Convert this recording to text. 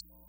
out.